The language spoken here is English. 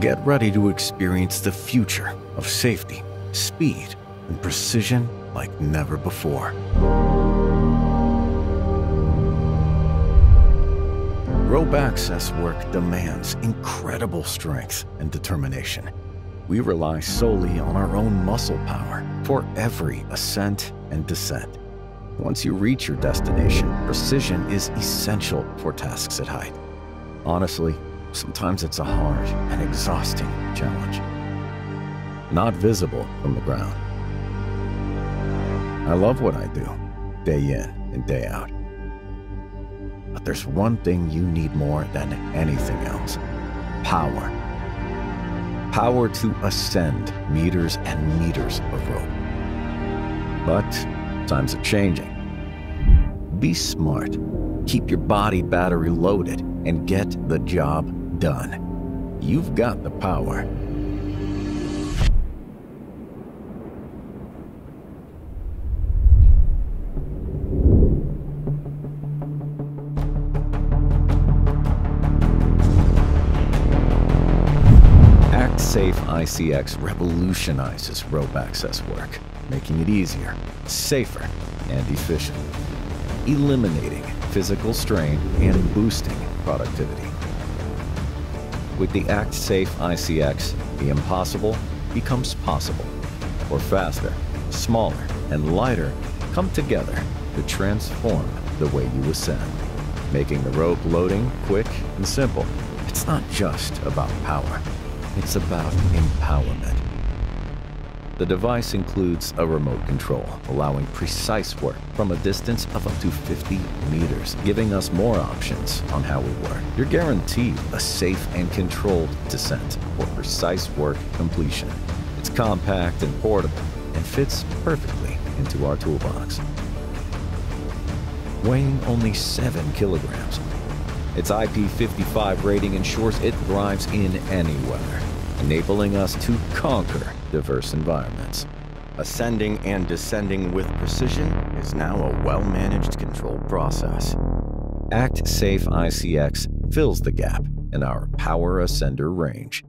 Get ready to experience the future of safety, speed, and precision like never before. Rope access work demands incredible strength and determination. We rely solely on our own muscle power for every ascent and descent. Once you reach your destination, precision is essential for tasks at height. Honestly, sometimes it's a hard and exhausting challenge. Not visible from the ground. I love what I do, day in and day out. But there's one thing you need more than anything else power. Power to ascend meters and meters of rope. But times are changing. Be smart, keep your body battery loaded, and get the job done. You've got the power. ActSafe ICX revolutionizes rope access work, making it easier, safer, and efficient, eliminating physical strain and boosting productivity. With the ActSafe ICX, the impossible becomes possible, or faster, smaller, and lighter come together to transform the way you ascend, making the rope loading quick and simple. It's not just about power. It's about empowerment. The device includes a remote control, allowing precise work from a distance of up to 50 meters, giving us more options on how we work. You're guaranteed a safe and controlled descent for precise work completion. It's compact and portable and fits perfectly into our toolbox. Weighing only 7 kilograms, its IP55 rating ensures it thrives in any weather, enabling us to conquer diverse environments. Ascending and descending with precision is now a well-managed control process. ActSafe ICX fills the gap in our Power Ascender range.